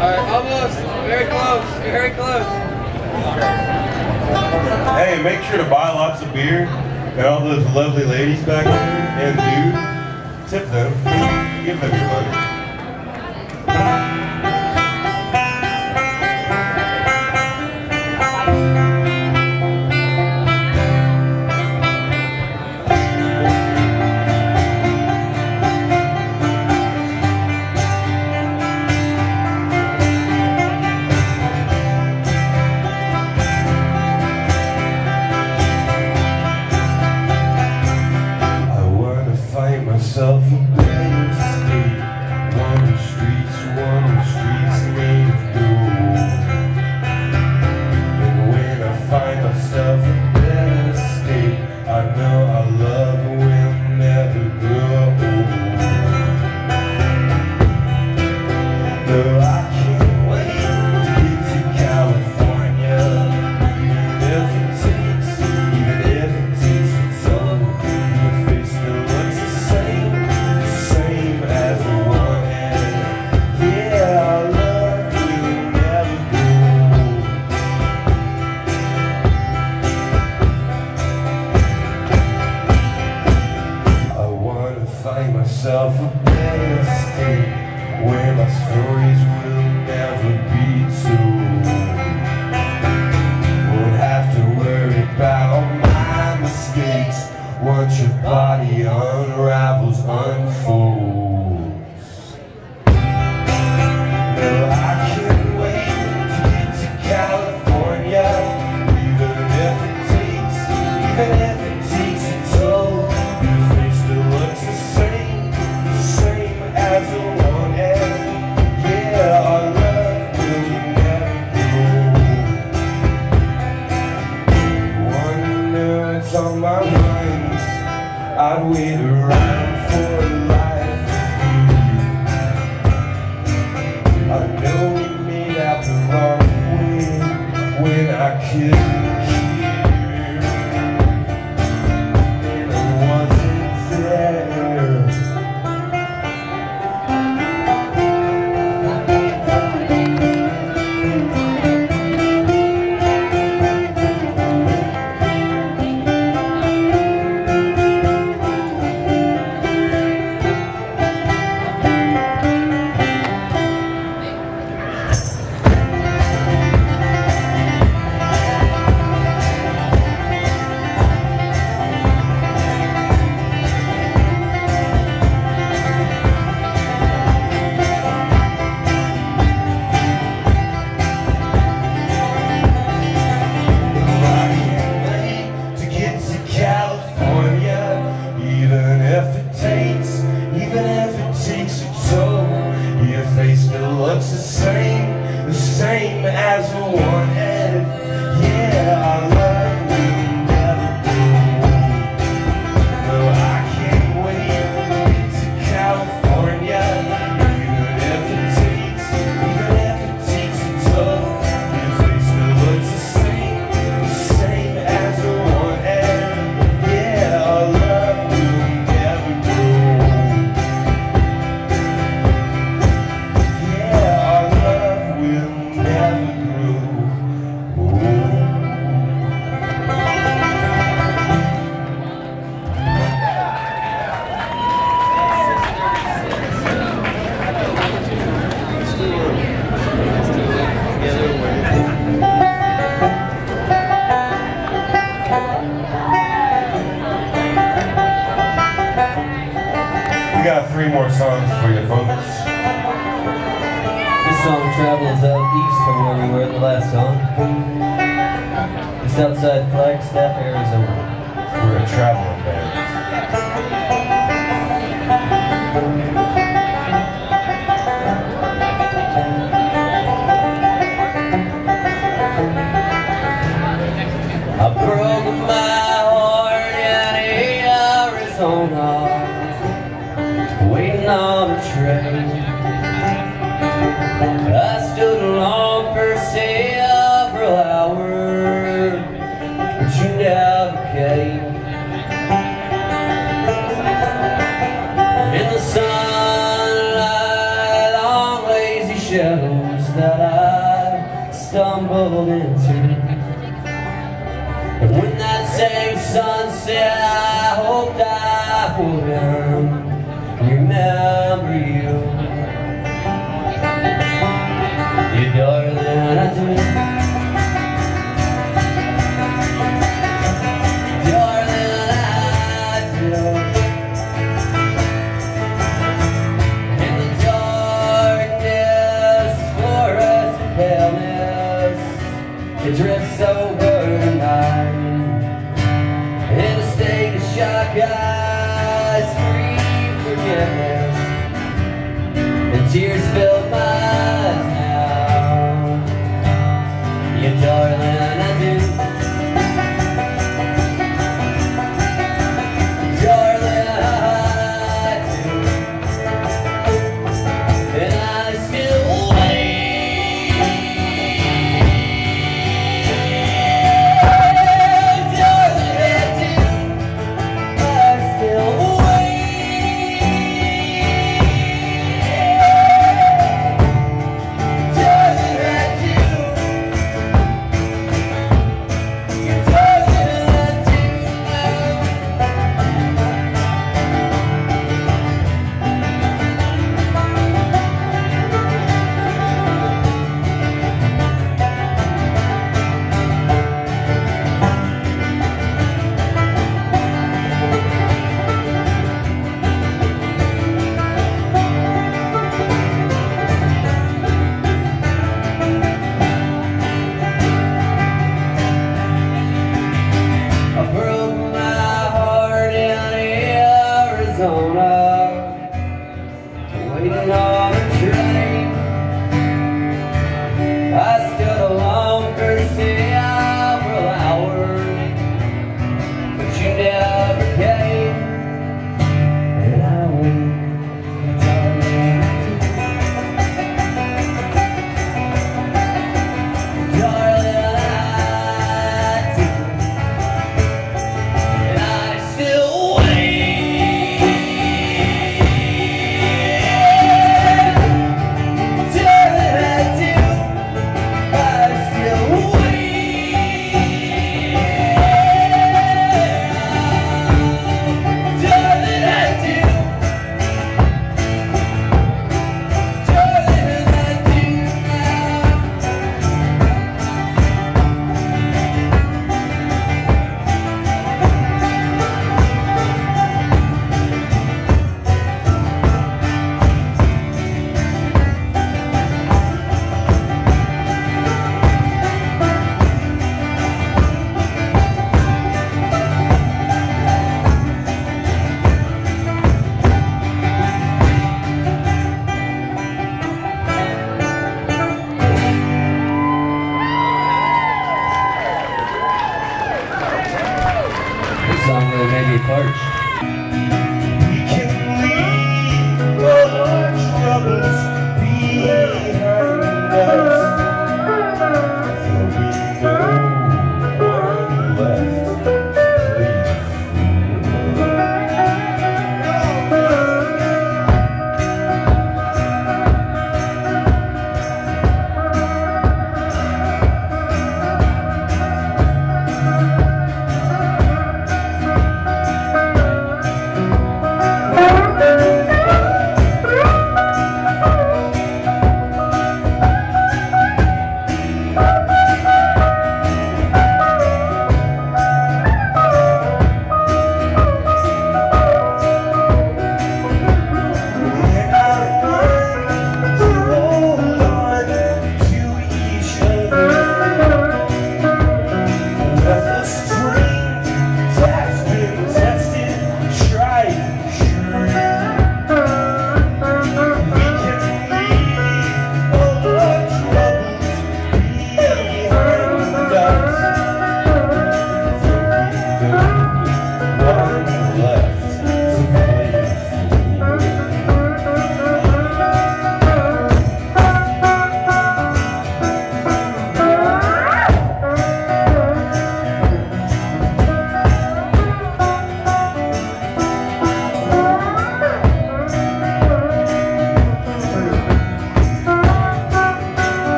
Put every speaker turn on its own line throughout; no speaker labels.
Alright, almost. Very close. Very close.
Hey, make sure to buy lots of beer. And all those lovely ladies back there, and dude, tip them. Give them your money. Find myself a better state where my stories will never be told. Won't have to worry about my mistakes once your body unravels, unfolds. As one,
song travels out east from where we were the last song. It's outside Flagstaff, Arizona.
We're a traveling band.
I broke my heart in Arizona, waiting on a train. I stood alone for several hours, but you never came. In the sunlight, long lazy shadows. that I stumbled into. And when that same sunset, I hoped I would remember. You a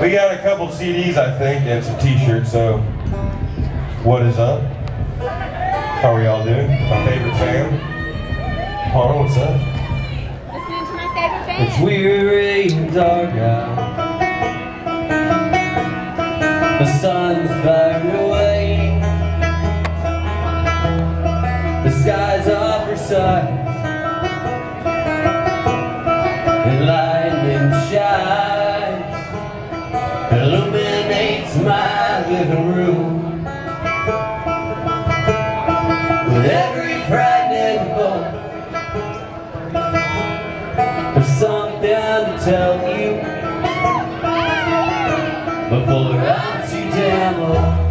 We got a couple CDs, I think, and some T-shirts. So, what is up? How are y'all doing? My favorite fan. Paul, what's up?
Listening to my favorite band.
It's weary and dark out. The sun's burned away. The skies are precise. And Before I'm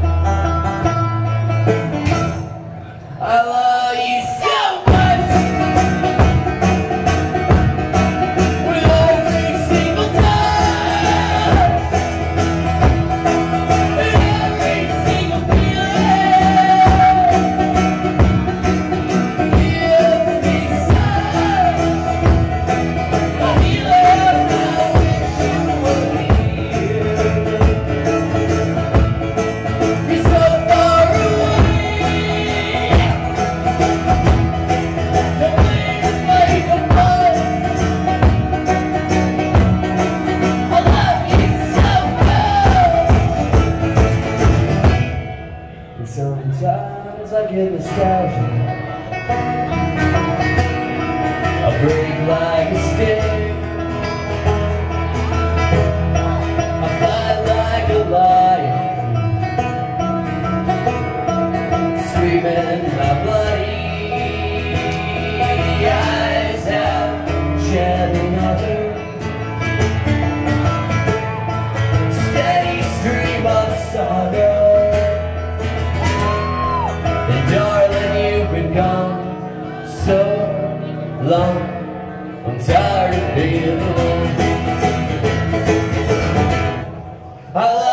tired of being alone. I